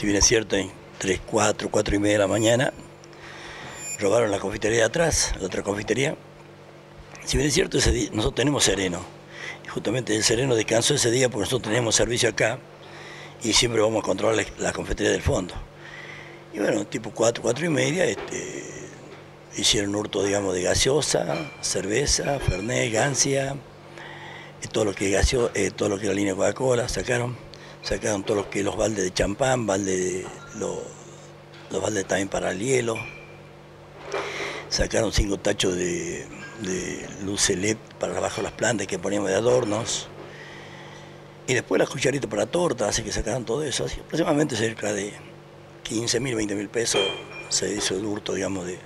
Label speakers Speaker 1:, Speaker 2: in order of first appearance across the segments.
Speaker 1: si bien es cierto, en 3, 4, 4 y media de la mañana, robaron la confitería de atrás, la otra confitería. Si bien es cierto, ese día, nosotros tenemos sereno. Justamente el sereno descansó ese día porque nosotros tenemos servicio acá y siempre vamos a controlar la, confitería del fondo. Y bueno, tipo 4, 4 y media, este, hicieron hurto, digamos, de gaseosa, cerveza, fernet, gancia, y todo lo que gaseo, eh, todo lo que era línea Coca-Cola, sacaron, sacaron todos los que los baldes de champán, balde de, lo- los baldes también para el hielo, sacaron cinco tachos de, de LED para abajo las plantas que poníamos de adornos. Y después las cucharitas para tortas, así que sacaron todo eso. Así, aproximadamente cerca de 15 mil, 20 mil pesos se hizo el hurto, digamos, de,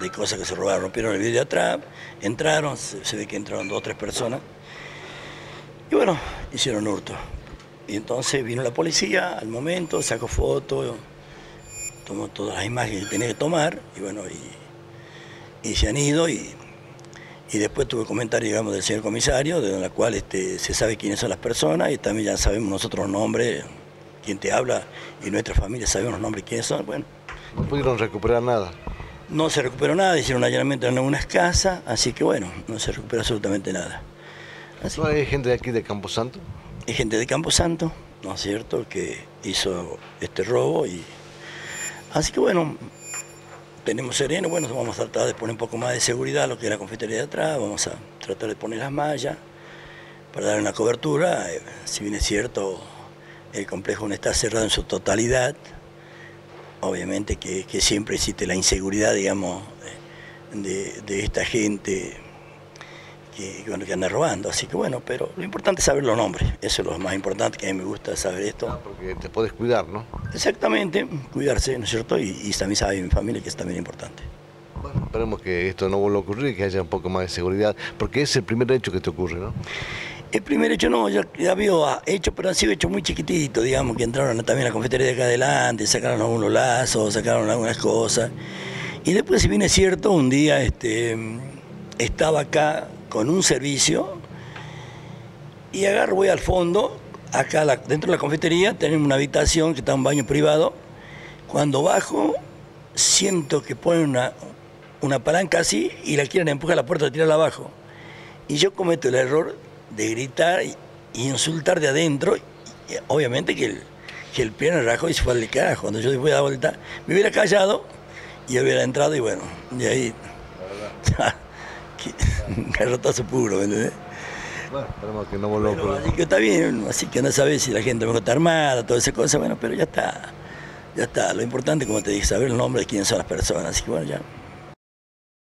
Speaker 1: de cosas que se robaron. Rompieron el vidrio de atrás, entraron, se, se ve que entraron dos o tres personas. Y bueno, hicieron hurto. Y entonces vino la policía al momento, sacó fotos, tomó todas las imágenes que tenía que tomar, y bueno, y, y se han ido y, y después tuve comentarios, digamos, del señor comisario, de la cual este, se sabe quiénes son las personas y también ya sabemos nosotros los nombres, quién te habla y nuestra familia sabemos los nombres quiénes son. Bueno,
Speaker 2: No pudieron recuperar nada.
Speaker 1: no se recuperó nada, hicieron un allanamiento en algunas casas, así que bueno, no se recuperó absolutamente nada. Así
Speaker 2: ¿No hay gente de aquí de Camposanto?
Speaker 1: Gente de Camposanto, ¿no es cierto?, que hizo este robo y así que bueno, tenemos sereno, bueno, vamos a tratar de poner un poco más de seguridad lo que es la confitería de atrás, vamos a tratar de poner las mallas para dar una cobertura, eh, si bien es cierto, el complejo no está cerrado en su totalidad, obviamente que, siempre existe la inseguridad, digamos, de esta gente que, bueno, que anda robando. Así que bueno, pero lo importante es saber los nombres. Eso es lo más importante, que a mí me gusta saber esto.
Speaker 2: Porque te puedes cuidar, ¿no?
Speaker 1: Exactamente, cuidarse, ¿no es cierto? Y, y también sabe mi familia que es también importante.
Speaker 2: Bueno, esperemos que esto no vuelva a ocurrir y que haya un poco más de seguridad, porque es el primer hecho que te ocurre, ¿no?
Speaker 1: El primer hecho no, ya, ya había hecho, pero han sido hechos muy chiquititos, digamos, que entraron también a la confitería de acá adelante, sacaron algunos lazos, sacaron algunas cosas. Y después, si bien es cierto, un día este, estaba acá con un servicio y agarro, voy al fondo, acá la- dentro de la confitería tenemos una habitación que está un baño privado. Cuando bajo, siento que ponen una, una palanca así y la quieren empujar a la puerta, tirarla abajo. Y yo cometo el error de gritar y, y insultar de adentro. Y, obviamente que el, que el pie me rajó y se fue al carajo. Cuando yo después de la vuelta, me hubiera callado y hubiera entrado y bueno, de ahí. que- Garrotazo puro, ¿me entendés?
Speaker 2: Bueno, esperemos que no
Speaker 1: Pero,
Speaker 2: ocurrir.
Speaker 1: así que está bien, así que no sabes si la gente a estar armada, todas esas cosas, bueno, pero ya está, ya está. Lo importante, como te dije, saber el nombre de quiénes son las personas, así que bueno, ya.